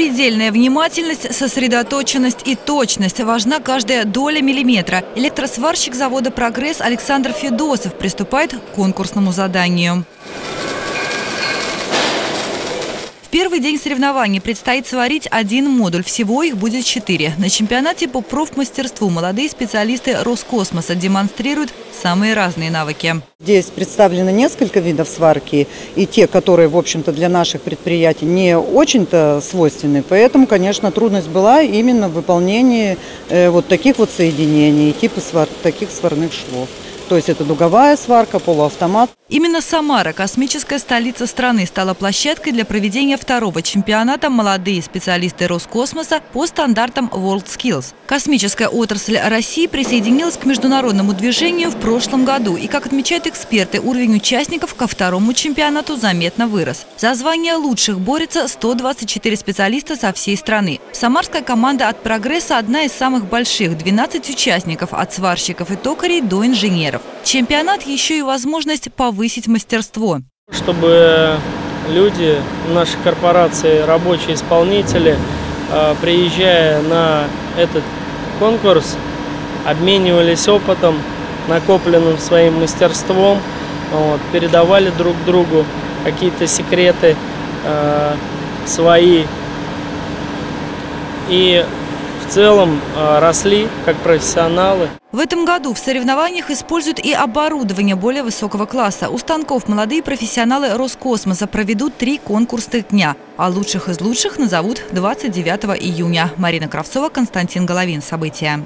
Предельная внимательность, сосредоточенность и точность. Важна каждая доля миллиметра. Электросварщик завода «Прогресс» Александр Федосов приступает к конкурсному заданию. Первый день соревнований предстоит сварить один модуль. Всего их будет четыре. На чемпионате по профмастерству молодые специалисты Роскосмоса демонстрируют самые разные навыки. Здесь представлено несколько видов сварки, и те, которые, в общем-то, для наших предприятий не очень-то свойственны. Поэтому, конечно, трудность была именно в выполнении э, вот таких вот соединений, типа свар, таких сварных швов. То есть это дуговая сварка, полуавтомат. Именно Самара, космическая столица страны, стала площадкой для проведения второго чемпионата «Молодые специалисты Роскосмоса» по стандартам WorldSkills. Космическая отрасль России присоединилась к международному движению в прошлом году. И, как отмечают эксперты, уровень участников ко второму чемпионату заметно вырос. За звание лучших борется 124 специалиста со всей страны. Самарская команда от «Прогресса» одна из самых больших – 12 участников от сварщиков и токарей до инженеров. Чемпионат еще и возможность повысить мастерство. Чтобы люди, наши корпорации, рабочие исполнители, а, приезжая на этот конкурс, обменивались опытом, накопленным своим мастерством, вот, передавали друг другу какие-то секреты э, свои и в целом э, росли как профессионалы. В этом году в соревнованиях используют и оборудование более высокого класса. У станков молодые профессионалы Роскосмоса проведут три конкурсных дня, а лучших из лучших назовут 29 июня. Марина Кравцова, Константин Головин. События.